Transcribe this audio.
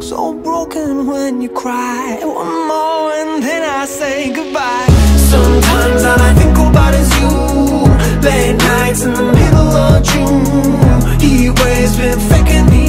So broken when you cry. One more and then I say goodbye. Sometimes all I think about is you. Late nights in the middle of June. Heat waves been faking me